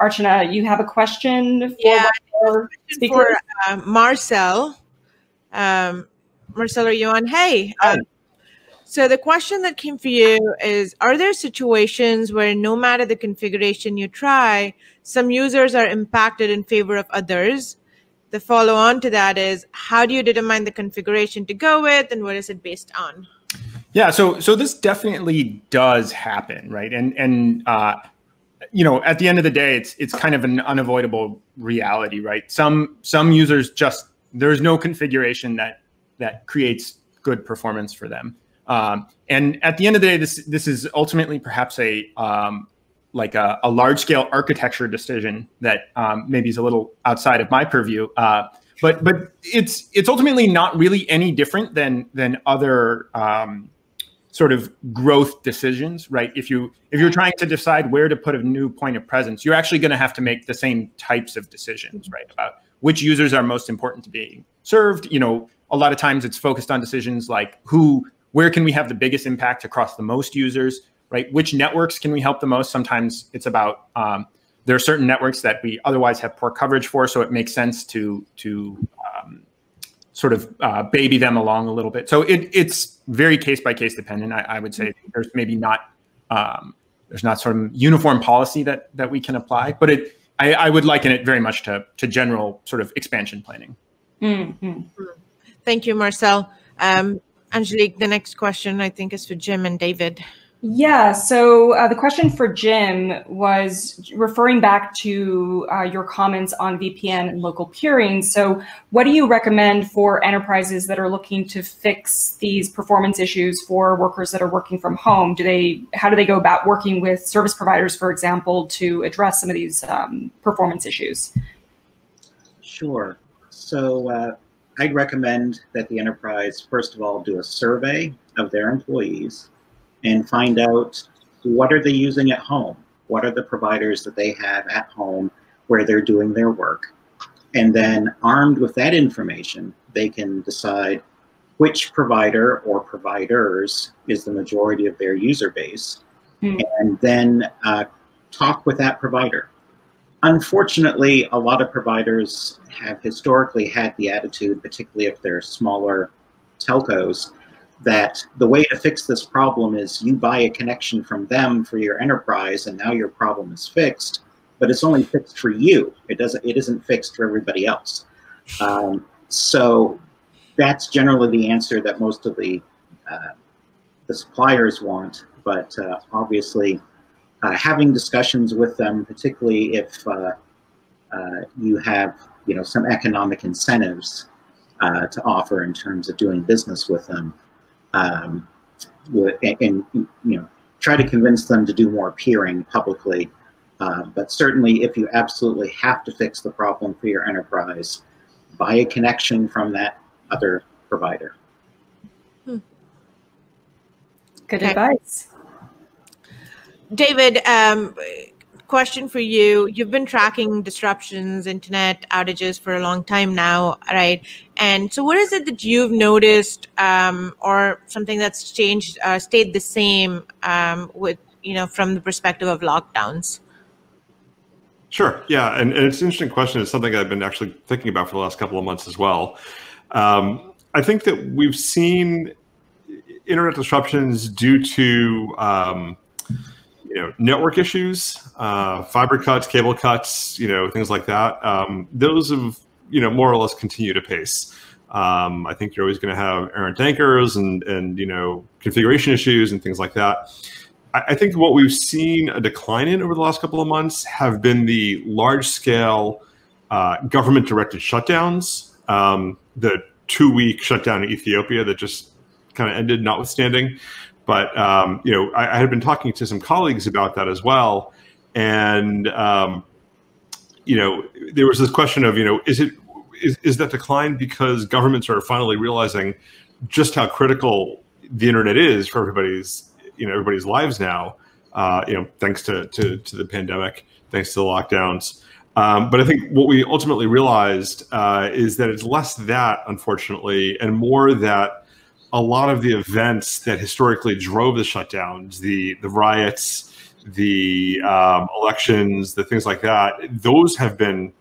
Archana, you have a question for yeah, our for uh, Marcel. Um, Marcel, are you on? Hey. Um, so the question that came for you is, are there situations where no matter the configuration you try, some users are impacted in favor of others? The follow on to that is, how do you determine the configuration to go with and what is it based on? Yeah, so so this definitely does happen, right? And and uh, you know, at the end of the day, it's it's kind of an unavoidable reality, right? Some some users just there's no configuration that that creates good performance for them. Um, and at the end of the day, this this is ultimately perhaps a um, like a, a, large scale architecture decision that um, maybe is a little outside of my purview. Uh, but but it's it's ultimately not really any different than than other um, sort of growth decisions, right? If you if you're trying to decide where to put a new point of presence, you're actually going to have to make the same types of decisions, right? About which users are most important to being served. You know, a lot of times it's focused on decisions like who, where can we have the biggest impact across the most users, right? Which networks can we help the most? Sometimes it's about um, there are certain networks that we otherwise have poor coverage for, so it makes sense to to um, sort of uh, baby them along a little bit. So it, it's very case by case dependent. I, I, would say there's maybe not um, there's not sort of uniform policy that that we can apply, but it I, I would liken it very much to to general sort of expansion planning. Mm-hmm. Thank you, Marcel. Um, Angelique, the next question I think is for Jim and David. Yeah, so uh, the question for Jim was referring back to uh, your comments on VPN and local peering. So, what do you recommend for enterprises that are looking to fix these performance issues for workers that are working from home? Do they, how do they go about working with service providers, for example, to address some of these um, performance issues? Sure. So, uh, I'd recommend that the enterprise, first of all, do a survey of their employees and find out what are they using at home? What are the providers that they have at home where they're doing their work? And then armed with that information, they can decide which provider or providers is the majority of their user base, mm. and then uh, talk with that provider. Unfortunately, a lot of providers have historically had the attitude, particularly if they're smaller telcos, that the way to fix this problem is you buy a connection from them for your enterprise and now your problem is fixed but it's only fixed for you. It doesn't it isn't fixed for everybody else. Um, so that's generally the answer that most of the uh, the suppliers want but uh, obviously uh, having discussions with them particularly if uh, uh, you have you know some economic incentives uh, to offer in terms of doing business with them um, and, and, you know try to convince them to do more peering publicly. Uh, but certainly, if you absolutely have to fix the problem for your enterprise, buy a connection from that other provider. Hmm. Good okay. advice. David, um, question for you. You've been tracking disruptions, internet outages for a long time now, right? And so, what is it that you've noticed, um, or something that's changed, uh, stayed the same um, with you know from the perspective of lockdowns? Sure. Yeah, and, and, it's an interesting question. It's something I've been actually thinking about for the last couple of months as well. Um, I think that we've seen internet disruptions due to um, you know network issues, uh, fiber cuts, cable cuts, you know things like that. Um, those have you know more or less continued apace. Um, I think you're always going to have errant anchors and and you know configuration issues and things like that. I, I think what we've seen a decline in over the last couple of months have been the large scale uh, government directed shutdowns. Um, the two week shutdown in Ethiopia that just kind of ended, notwithstanding. But um, you know, I, I, had been talking to some colleagues about that as well, and um, you know, there was this question of you know, is it is, is that decline because governments are finally realizing just how critical the internet is for everybody's you know everybody's lives now. Uh, you know, thanks to, to to the pandemic, thanks to the lockdowns. Um, but I think what we ultimately realized uh, is that it's less that, unfortunately, and more that a lot of the events that historically drove the shutdowns, the the riots, the um, elections, the things like that, those have been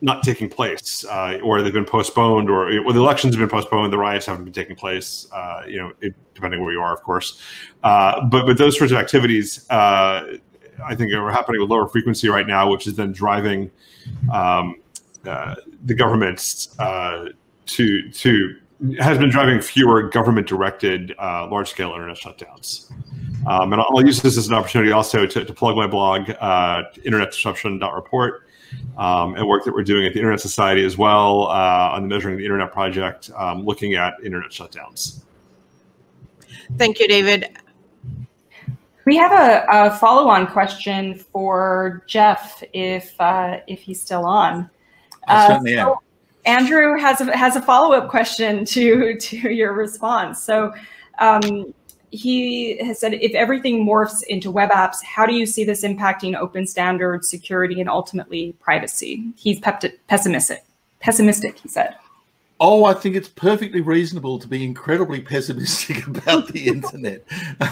not taking place, uh, or they've been postponed, or well, the elections have been postponed, the riots haven't been taking place. Uh, you know, it, depending where you are, of course. Uh, but but those sorts of activities, uh, I think, are happening with lower frequency right now, which is then driving um, uh, the governments uh, to to has been driving fewer government directed large scale internet shutdowns. Um, and I'll use this as an opportunity also to, to plug my blog, uh, internetdisruption.report um, and work that we're doing at the Internet Society as well uh, on the Measuring the Internet project, um, looking at internet shutdowns. Thank you, David. We have a, a follow-on question for Jeff, if uh, if he's still on. I certainly uh, so am. Andrew has a, has a follow-up question to to your response. So. Um, he has said if everything morphs into web apps, how do you see this impacting open standards, security, and ultimately privacy? He's pessimistic. Pessimistic, he said. Oh, I think it's perfectly reasonable to be incredibly pessimistic about the internet.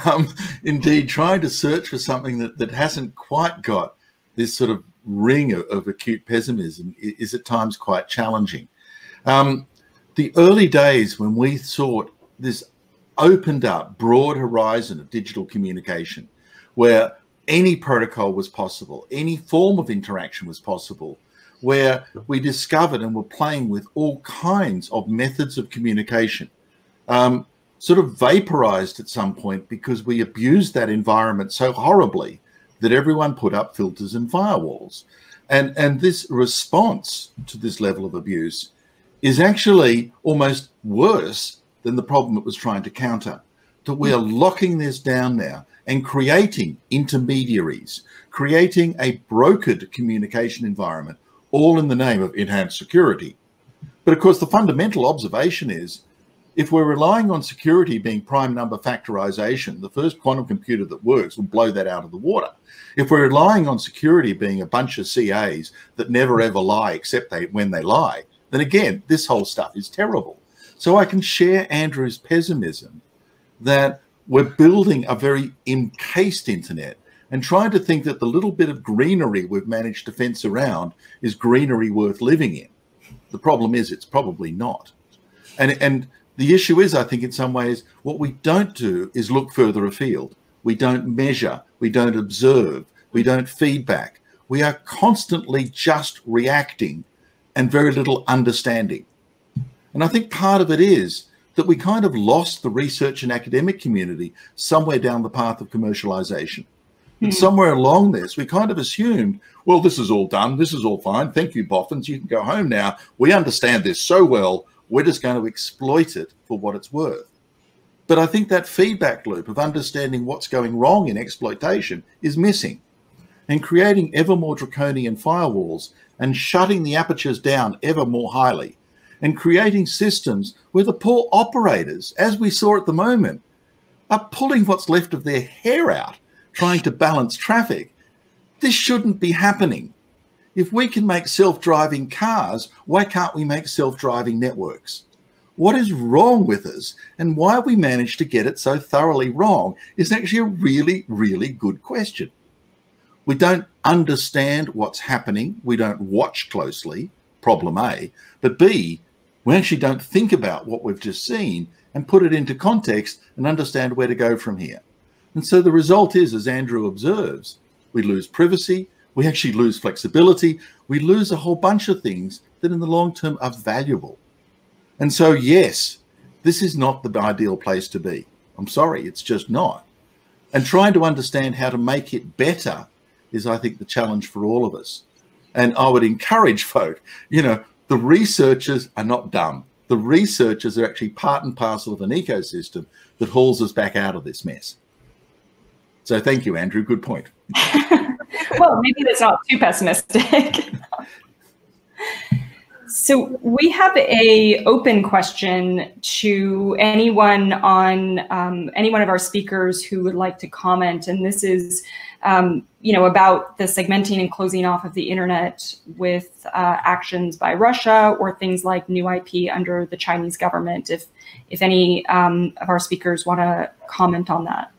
Um, indeed, trying to search for something that, that hasn't quite got this sort of ring of, of acute pessimism is at times quite challenging. Um, the early days when we thought this opened up broad horizon of digital communication where any protocol was possible, any form of interaction was possible, where we discovered and were playing with all kinds of methods of communication, um, sort of vaporized at some point because we abused that environment so horribly that everyone put up filters and firewalls. And, and this response to this level of abuse is actually almost worse than the problem it was trying to counter. That we are locking this down now and creating intermediaries, creating a brokered communication environment, all in the name of enhanced security. But of course, the fundamental observation is if we're relying on security being prime number factorization, the first quantum computer that works will blow that out of the water. If we're relying on security being a bunch of CAs that never ever lie except they, when they lie, then again, this whole stuff is terrible. So I can share Andrew's pessimism that we're building a very encased internet and trying to think that the little bit of greenery we've managed to fence around is greenery worth living in. The problem is it's probably not. And, and the issue is, I think, in some ways, what we don't do is look further afield. We don't measure, we don't observe, we don't feedback. We are constantly just reacting and very little understanding. And I think part of it is that we kind of lost the research and academic community somewhere down the path of commercialization. And hmm. somewhere along this, we kind of assumed, well, this is all done. This is all fine. Thank you, Boffins. You can go home now. We understand this so well. We're just going to exploit it for what it's worth. But I think that feedback loop of understanding what's going wrong in exploitation is missing. And creating ever more draconian firewalls and shutting the apertures down ever more highly and creating systems where the poor operators, as we saw at the moment, are pulling what's left of their hair out trying to balance traffic. This shouldn't be happening. If we can make self driving cars, why can't we make self driving networks? What is wrong with us and why we managed to get it so thoroughly wrong is actually a really, really good question. We don't understand what's happening. We don't watch closely, problem A. But B, we actually don't think about what we've just seen and put it into context and understand where to go from here. And so the result is, as Andrew observes, we lose privacy, we actually lose flexibility, we lose a whole bunch of things that in the long term are valuable. And so, yes, this is not the ideal place to be. I'm sorry, it's just not. And trying to understand how to make it better is, I think, the challenge for all of us. And I would encourage folk, you know, the researchers are not dumb. The researchers are actually part and parcel of an ecosystem that hauls us back out of this mess. So thank you, Andrew. Good point. well, maybe that's not too pessimistic. so we have a open question to anyone on um, any one of our speakers who would like to comment, and this is um, you know, about the segmenting and closing off of the internet with uh, actions by Russia or things like new IP under the Chinese government. If if any um, of our speakers want to comment on that.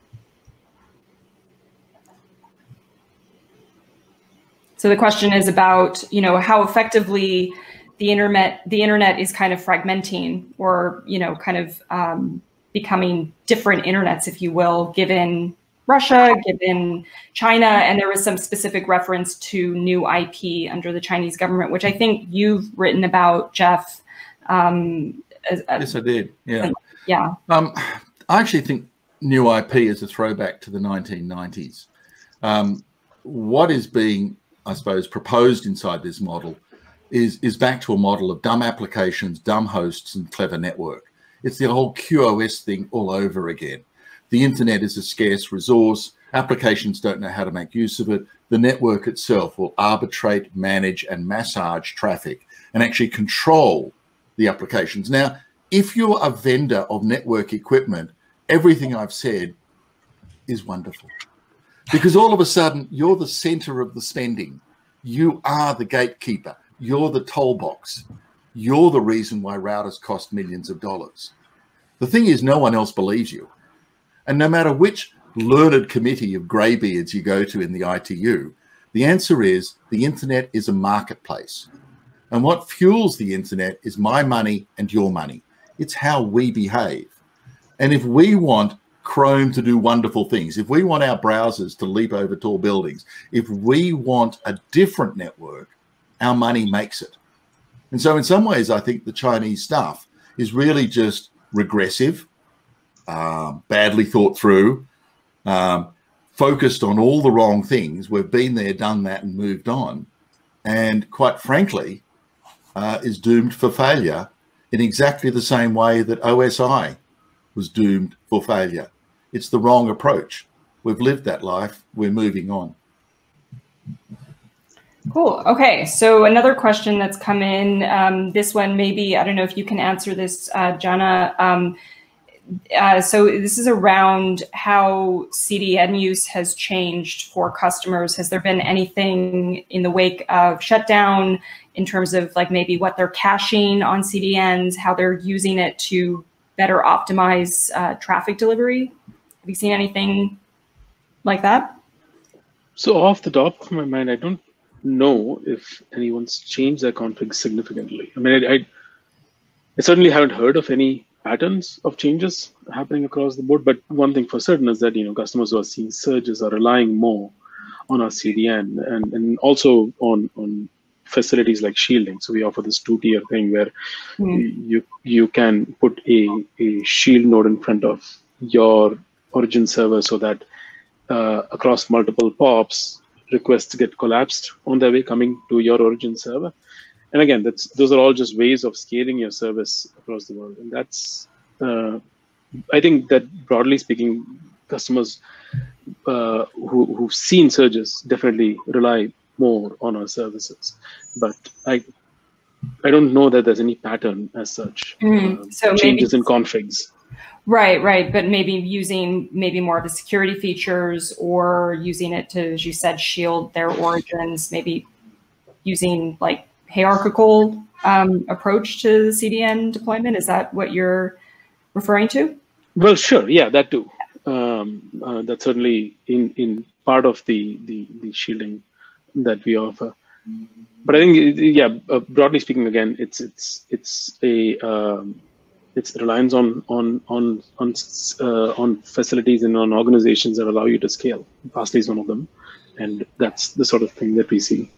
So the question is about, you know, how effectively the internet the internet is kind of fragmenting or, you know, kind of um, becoming different internets, if you will, given Russia, given China, and there was some specific reference to new IP under the Chinese government, which I think you've written about, Jeff. Um, as, yes, I did. Yeah. Yeah. Um, I actually think new IP is a throwback to the 1990s. Um, what is being, I suppose, proposed inside this model is, is back to a model of dumb applications, dumb hosts, and clever network. It's the whole QoS thing all over again. The internet is a scarce resource. Applications don't know how to make use of it. The network itself will arbitrate, manage, and massage traffic and actually control the applications. Now, if you're a vendor of network equipment, everything I've said is wonderful because all of a sudden you're the center of the spending. You are the gatekeeper. You're the toll box. You're the reason why routers cost millions of dollars. The thing is, no one else believes you. And no matter which learned committee of greybeards you go to in the ITU, the answer is the internet is a marketplace. And what fuels the internet is my money and your money. It's how we behave. And if we want Chrome to do wonderful things, if we want our browsers to leap over tall buildings, if we want a different network, our money makes it. And so, in some ways, I think the Chinese stuff is really just regressive, uh, badly thought through, um, focused on all the wrong things. We've been there, done that, and moved on. And quite frankly, uh, is doomed for failure in exactly the same way that OSI was doomed for failure. It's the wrong approach. We've lived that life. We're moving on. Cool. Okay. So another question that's come in. Um, this one, maybe I don't know if you can answer this, uh, Jana. Um, uh, so this is around how CDN use has changed for customers. Has there been anything in the wake of shutdown in terms of like maybe what they're caching on CDNs, how they're using it to better optimize uh, traffic delivery? Have you seen anything like that? So off the top of my mind, I don't know if anyone's changed their config significantly. I mean, I, I, I certainly haven't heard of any patterns of changes happening across the board. But one thing for certain is that you know customers who are seeing surges are relying more on our CDN and, and also on on facilities like shielding. So we offer this two-tier thing where mm. you you can put a, a shield node in front of your origin server so that uh, across multiple POPs, requests get collapsed on their way coming to your origin server. And again that's those are all just ways of scaling your service across the world. And that's uh, i think that broadly speaking customers uh, who, who've seen surges definitely rely more on our services. But i i don't know that there's any pattern as such mm, so changes maybe, in configs right right but maybe using maybe more of the security features or using it to as you said shield their origins maybe using like hierarchical um, approach to the CDN deployment? Is that what you're referring to? Well, sure. Yeah, that too. Um, uh, that's certainly in, in part of the, the, the shielding that we offer. But I think, yeah, uh, broadly speaking, again, it's it's it's a um, it's reliance on on on on uh, on facilities and on organizations that allow you to scale. Fastly is one of them, and that's the sort of thing that we see.